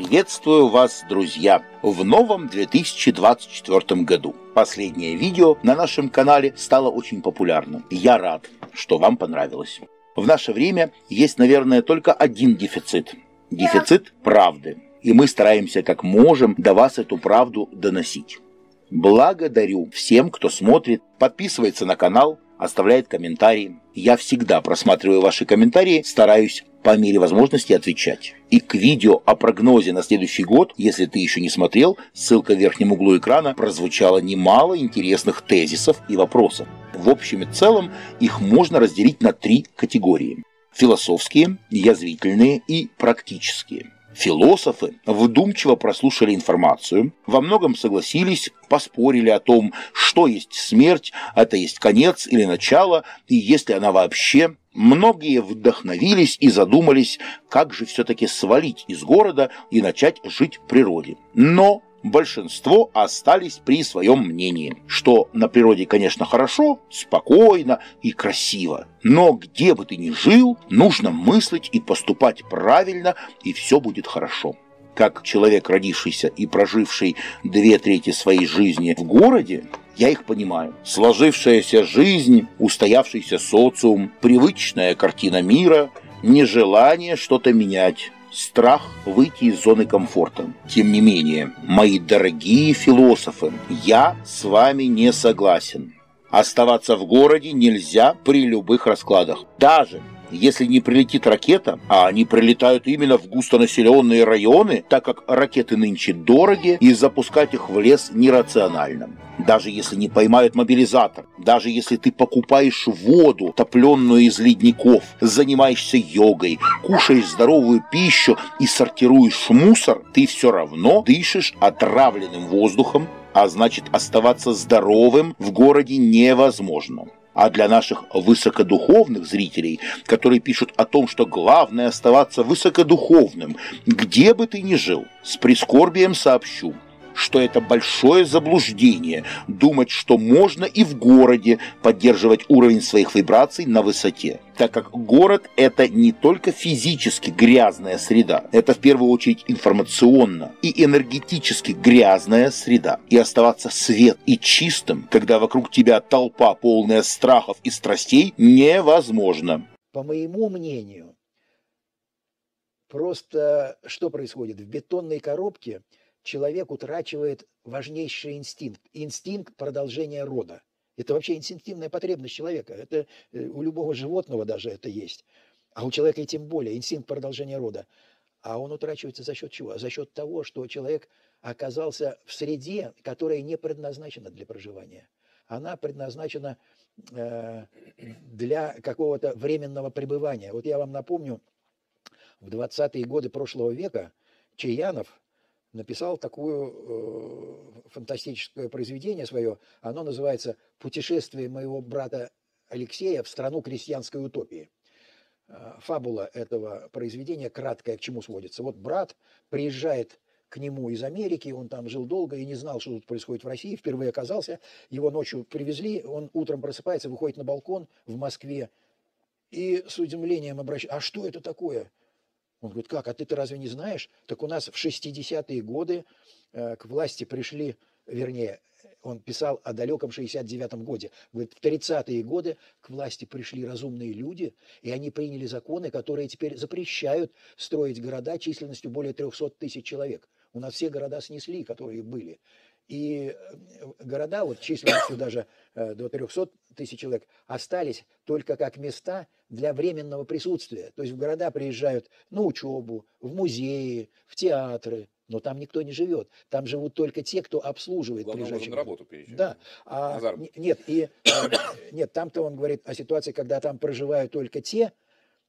Приветствую вас, друзья, в новом 2024 году. Последнее видео на нашем канале стало очень популярным. Я рад, что вам понравилось. В наше время есть, наверное, только один дефицит. Дефицит правды. И мы стараемся как можем до вас эту правду доносить. Благодарю всем, кто смотрит, подписывается на канал, оставляет комментарии. Я всегда просматриваю ваши комментарии, стараюсь по мере возможности отвечать. И к видео о прогнозе на следующий год, если ты еще не смотрел, ссылка в верхнем углу экрана, прозвучало немало интересных тезисов и вопросов. В общем и целом их можно разделить на три категории. Философские, язвительные и практические. Философы вдумчиво прослушали информацию, во многом согласились, поспорили о том, что есть смерть, это есть конец или начало, и есть ли она вообще. Многие вдохновились и задумались, как же все-таки свалить из города и начать жить в природе. Но большинство остались при своем мнении, что на природе, конечно, хорошо, спокойно и красиво, но где бы ты ни жил, нужно мыслить и поступать правильно, и все будет хорошо. Как человек, родившийся и проживший две трети своей жизни в городе, я их понимаю. Сложившаяся жизнь, устоявшийся социум, привычная картина мира, нежелание что-то менять, страх выйти из зоны комфорта. Тем не менее, мои дорогие философы, я с вами не согласен. Оставаться в городе нельзя при любых раскладах. Даже если не прилетит ракета, а они прилетают именно в густонаселенные районы, так как ракеты нынче дороги, и запускать их в лес нерационально. Даже если не поймают мобилизатор, даже если ты покупаешь воду, топленную из ледников, занимаешься йогой, кушаешь здоровую пищу и сортируешь мусор, ты все равно дышишь отравленным воздухом, а значит оставаться здоровым в городе невозможно. А для наших высокодуховных зрителей, которые пишут о том, что главное оставаться высокодуховным, где бы ты ни жил, с прискорбием сообщу – что это большое заблуждение думать, что можно и в городе поддерживать уровень своих вибраций на высоте, так как город это не только физически грязная среда, это в первую очередь информационно и энергетически грязная среда. И оставаться свет и чистым, когда вокруг тебя толпа полная страхов и страстей, невозможно. По моему мнению, просто что происходит? В бетонной коробке – человек утрачивает важнейший инстинкт. Инстинкт продолжения рода. Это вообще инстинктивная потребность человека. Это э, у любого животного даже это есть. А у человека и тем более инстинкт продолжения рода. А он утрачивается за счет чего? За счет того, что человек оказался в среде, которая не предназначена для проживания. Она предназначена э, для какого-то временного пребывания. Вот я вам напомню, в 20-е годы прошлого века Чаянов написал такое э, фантастическое произведение свое. Оно называется «Путешествие моего брата Алексея в страну крестьянской утопии». Э, фабула этого произведения краткая, к чему сводится. Вот брат приезжает к нему из Америки, он там жил долго и не знал, что тут происходит в России, впервые оказался, его ночью привезли, он утром просыпается, выходит на балкон в Москве и с удивлением обращается, а что это такое? Он говорит, как, а ты-то разве не знаешь? Так у нас в 60-е годы э, к власти пришли, вернее, он писал о далеком 69-м годе. Говорит, в 30-е годы к власти пришли разумные люди, и они приняли законы, которые теперь запрещают строить города численностью более 300 тысяч человек. У нас все города снесли, которые были. И э, города, вот численностью даже э, до 300 тысяч человек, остались только как места для временного присутствия. То есть в города приезжают на учебу, в музеи, в театры, но там никто не живет. Там живут только те, кто обслуживает Главное, приезжающих. на работу переезжать. Да. А, нет, и, э, нет, там-то он говорит о ситуации, когда там проживают только те,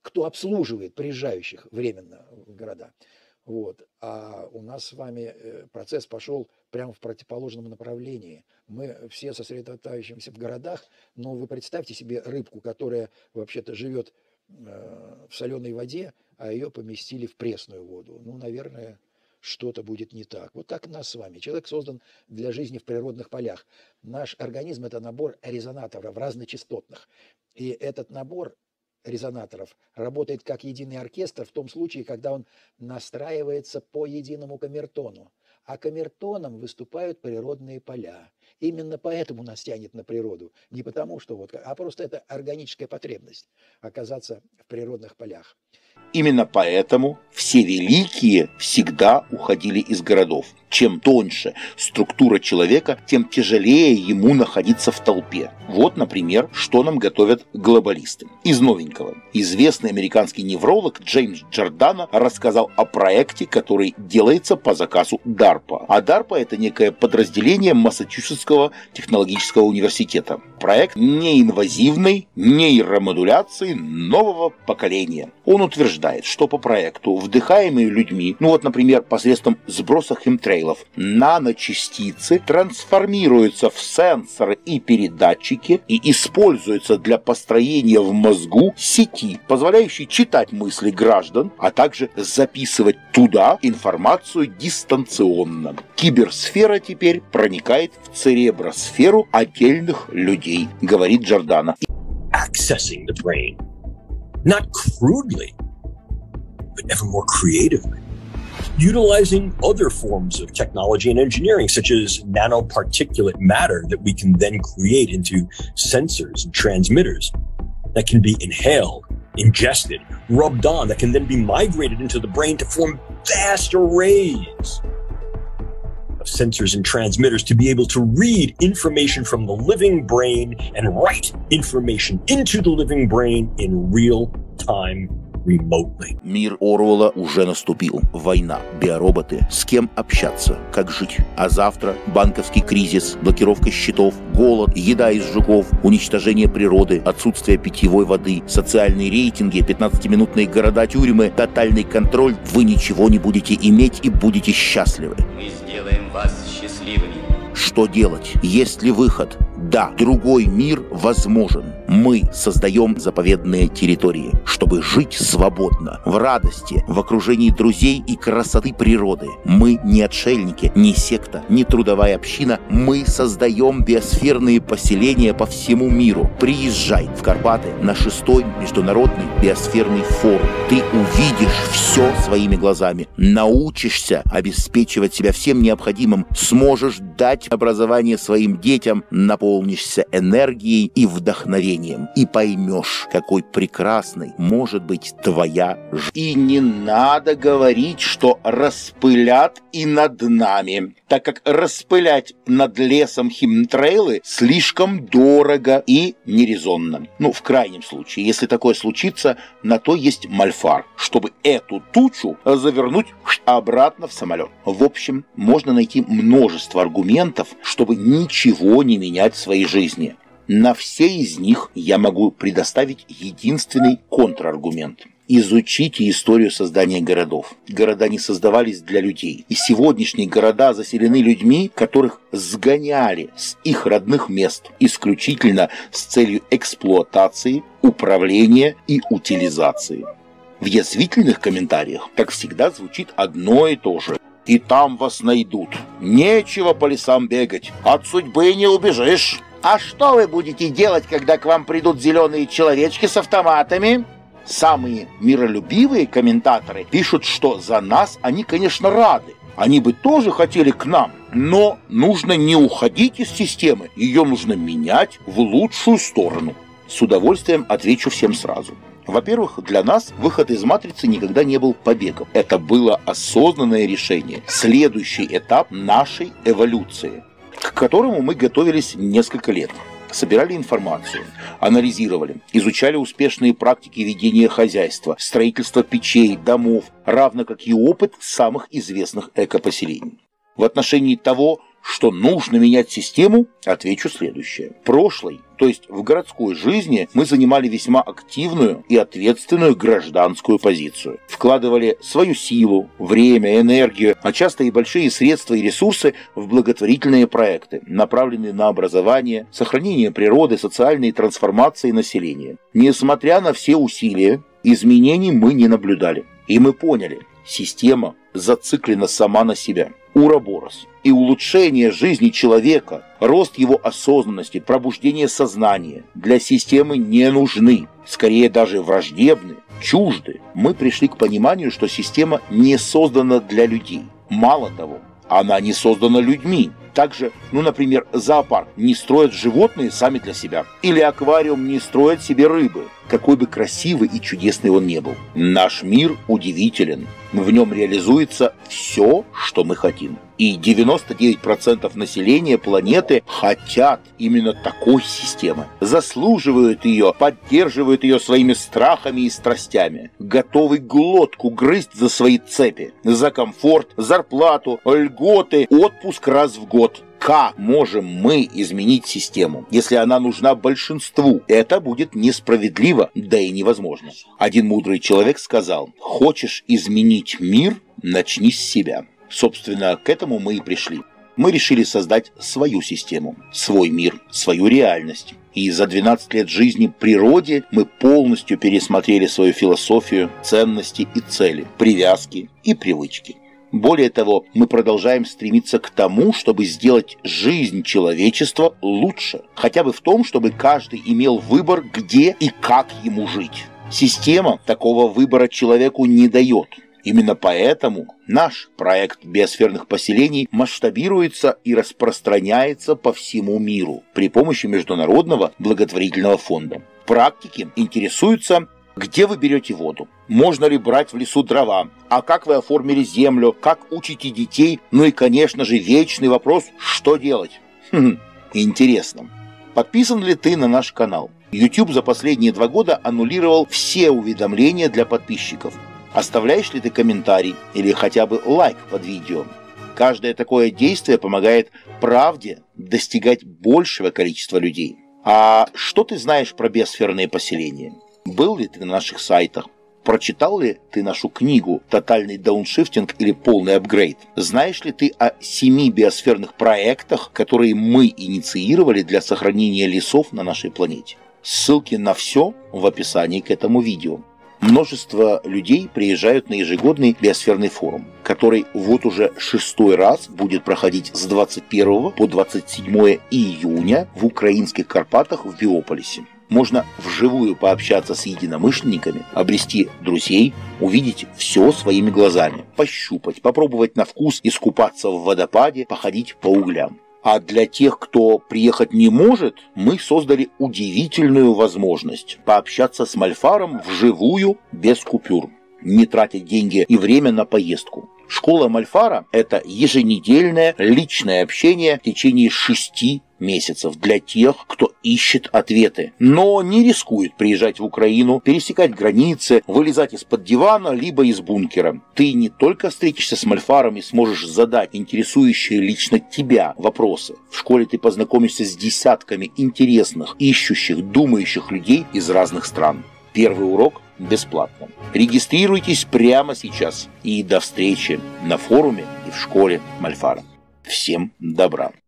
кто обслуживает приезжающих временно в города. Вот. А у нас с вами э, процесс пошел прямо в противоположном направлении. Мы все сосредотачиваемся в городах, но вы представьте себе рыбку, которая вообще-то живет э, в соленой воде, а ее поместили в пресную воду. Ну, наверное, что-то будет не так. Вот так нас с вами. Человек создан для жизни в природных полях. Наш организм – это набор резонаторов разночастотных. И этот набор резонаторов работает как единый оркестр в том случае, когда он настраивается по единому камертону. А камертоном выступают природные поля. Именно поэтому нас тянет на природу. Не потому, что вот, а просто это органическая потребность оказаться в природных полях. Именно поэтому все великие всегда уходили из городов. Чем тоньше структура человека, тем тяжелее ему находиться в толпе. Вот, например, что нам готовят глобалисты. Из новенького. Известный американский невролог Джеймс Джордано рассказал о проекте, который делается по заказу DARPA. А DARPA это некое подразделение Массачусетского технологического университета. Проект неинвазивной нейромодуляции нового поколения. Он утверждает, что по проекту вдыхаемые людьми, ну вот, например, посредством сброса химтрейлов, наночастицы трансформируются в сенсоры и передатчики и используются для построения в мозгу сети, позволяющей читать мысли граждан, а также записывать туда информацию дистанционно. Киберсфера теперь проникает в церебросферу отдельных людей, говорит Джордана. Accessing the brain. Not crudely, but ever more creatively. Utilizing other forms of technology and engineering, such as nanoparticulate matter that we can then create into sensors and transmitters that can be inhaled, ingested, rubbed on, that can then be migrated into the brain to form vast arrays of sensors and transmitters to be able to read information from the living brain and write information into the living brain in real time remotely. Мир Орвала уже наступил. Война, биороботы, с кем общаться, как жить. А завтра банковский кризис, блокировка счетов, голод, еда из жуков, уничтожение природы, отсутствие питьевой воды, социальные рейтинги, 15-минутные города-тюрьмы, тотальный контроль. Вы ничего не будете иметь и будете счастливы. Мы сделаем вас счастливыми. Что делать? Есть ли выход? Да, другой мир возможен. Мы создаем заповедные территории, чтобы жить свободно, в радости, в окружении друзей и красоты природы. Мы не отшельники, не секта, не трудовая община. Мы создаем биосферные поселения по всему миру. Приезжай в Карпаты на шестой международный биосферный форум. Ты увидишь все своими глазами, научишься обеспечивать себя всем необходимым, сможешь дать образование своим детям, наполнишься энергией и вдохновением и поймешь, какой прекрасной может быть твоя жизнь. И не надо говорить, что распылят и над нами, так как распылять над лесом химтрейлы слишком дорого и нерезонно. Ну, в крайнем случае, если такое случится, на то есть мальфар, чтобы эту тучу завернуть обратно в самолет. В общем, можно найти множество аргументов, чтобы ничего не менять в своей жизни. На все из них я могу предоставить единственный контраргумент. Изучите историю создания городов. Города не создавались для людей. И сегодняшние города заселены людьми, которых сгоняли с их родных мест исключительно с целью эксплуатации, управления и утилизации. В язвительных комментариях, как всегда, звучит одно и то же. И там вас найдут. Нечего по лесам бегать. От судьбы не убежишь. А что вы будете делать, когда к вам придут зеленые человечки с автоматами? Самые миролюбивые комментаторы пишут, что за нас они, конечно, рады. Они бы тоже хотели к нам, но нужно не уходить из системы, ее нужно менять в лучшую сторону. С удовольствием отвечу всем сразу. Во-первых, для нас выход из матрицы никогда не был побегом. Это было осознанное решение. Следующий этап нашей эволюции к которому мы готовились несколько лет. Собирали информацию, анализировали, изучали успешные практики ведения хозяйства, строительства печей, домов, равно как и опыт самых известных экопоселений. В отношении того, что нужно менять систему, отвечу следующее. Прошлой, то есть в городской жизни, мы занимали весьма активную и ответственную гражданскую позицию. Вкладывали свою силу, время, энергию, а часто и большие средства и ресурсы в благотворительные проекты, направленные на образование, сохранение природы, социальные трансформации населения. Несмотря на все усилия, изменений мы не наблюдали. И мы поняли, система зациклена сама на себя. Уроборос. И улучшение жизни человека, рост его осознанности, пробуждение сознания для системы не нужны, скорее даже враждебны, чужды. Мы пришли к пониманию, что система не создана для людей. Мало того, она не создана людьми. Также, ну, например, зоопарк не строят животные сами для себя. Или аквариум не строят себе рыбы, какой бы красивый и чудесный он не был. Наш мир удивителен. В нем реализуется все, что мы хотим. И 99% населения планеты хотят именно такой системы. Заслуживают ее, поддерживают ее своими страхами и страстями. Готовы глотку грызть за свои цепи. За комфорт, зарплату, льготы, отпуск раз в год как можем мы изменить систему, если она нужна большинству? Это будет несправедливо, да и невозможно. Один мудрый человек сказал, хочешь изменить мир, начни с себя. Собственно, к этому мы и пришли. Мы решили создать свою систему, свой мир, свою реальность. И за 12 лет жизни природе мы полностью пересмотрели свою философию, ценности и цели, привязки и привычки. Более того, мы продолжаем стремиться к тому, чтобы сделать жизнь человечества лучше. Хотя бы в том, чтобы каждый имел выбор, где и как ему жить. Система такого выбора человеку не дает. Именно поэтому наш проект биосферных поселений масштабируется и распространяется по всему миру при помощи Международного благотворительного фонда. Практики интересуются где вы берете воду? Можно ли брать в лесу дрова? А как вы оформили землю? Как учите детей? Ну и, конечно же, вечный вопрос, что делать? Хм, интересно. Подписан ли ты на наш канал? YouTube за последние два года аннулировал все уведомления для подписчиков. Оставляешь ли ты комментарий или хотя бы лайк под видео? Каждое такое действие помогает правде достигать большего количества людей. А что ты знаешь про биосферные поселения? Был ли ты на наших сайтах? Прочитал ли ты нашу книгу «Тотальный дауншифтинг» или «Полный апгрейд»? Знаешь ли ты о семи биосферных проектах, которые мы инициировали для сохранения лесов на нашей планете? Ссылки на все в описании к этому видео. Множество людей приезжают на ежегодный биосферный форум, который вот уже шестой раз будет проходить с 21 по 27 июня в украинских Карпатах в Биополисе можно вживую пообщаться с единомышленниками, обрести друзей, увидеть все своими глазами, пощупать, попробовать на вкус, искупаться в водопаде, походить по углям. А для тех, кто приехать не может, мы создали удивительную возможность пообщаться с Мальфаром вживую без купюр, не тратить деньги и время на поездку. Школа Мальфара – это еженедельное личное общение в течение шести месяцев для тех, кто ищет ответы, но не рискует приезжать в Украину, пересекать границы, вылезать из-под дивана, либо из бункера. Ты не только встретишься с Мальфаром и сможешь задать интересующие лично тебя вопросы. В школе ты познакомишься с десятками интересных, ищущих, думающих людей из разных стран. Первый урок бесплатно. Регистрируйтесь прямо сейчас и до встречи на форуме и в школе Мальфара. Всем добра!